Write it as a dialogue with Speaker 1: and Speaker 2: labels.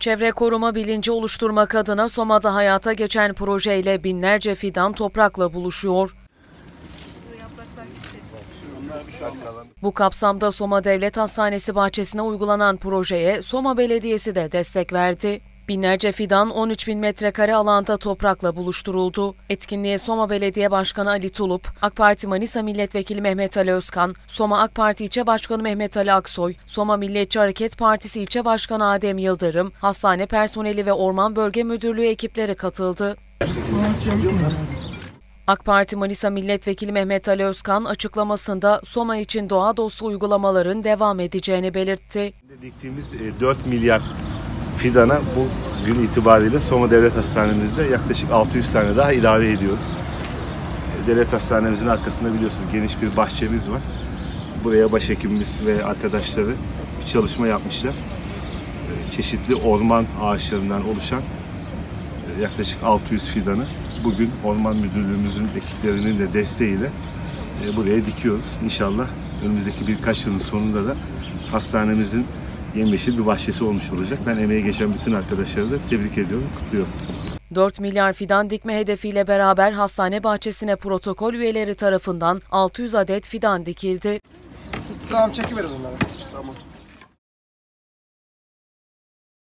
Speaker 1: Çevre koruma bilinci oluşturmak adına Soma'da hayata geçen projeyle binlerce fidan toprakla buluşuyor. Bu kapsamda Soma Devlet Hastanesi bahçesine uygulanan projeye Soma Belediyesi de destek verdi. Binlerce fidan 13 bin metrekare alanda toprakla buluşturuldu. Etkinliğe Soma Belediye Başkanı Ali Tulup, AK Parti Manisa Milletvekili Mehmet Ali Özkan, Soma AK Parti İlçe Başkanı Mehmet Ali Aksoy, Soma Milliyetçi Hareket Partisi İlçe Başkanı Adem Yıldırım, hastane personeli ve Orman Bölge Müdürlüğü ekipleri katıldı. AK Parti Manisa Milletvekili Mehmet Ali Özkan açıklamasında Soma için doğa dostu uygulamaların devam edeceğini belirtti.
Speaker 2: Diktiğimiz e, 4 milyar fidana bu gün itibariyle Soma Devlet Hastanemizde yaklaşık 600 tane daha ilave ediyoruz. Devlet Hastanemizin arkasında biliyorsunuz geniş bir bahçemiz var. Buraya başhekimimiz ve arkadaşları bir çalışma yapmışlar. Çeşitli orman ağaçlarından oluşan yaklaşık 600 fidanı bugün Orman Müdürlüğümüzün ekiplerinin de desteğiyle e, buraya dikiyoruz. İnşallah önümüzdeki birkaç yılın sonunda da hastanemizin yemyeşil bir bahçesi olmuş olacak. Ben emeğe geçen bütün arkadaşları da tebrik ediyorum, kutluyorum.
Speaker 1: 4 milyar fidan dikme hedefiyle beraber hastane bahçesine protokol üyeleri tarafından 600 adet fidan dikildi.
Speaker 3: Tamam çekiveririz onları. Tamam.